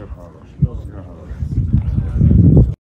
Yok abi. Yok abi.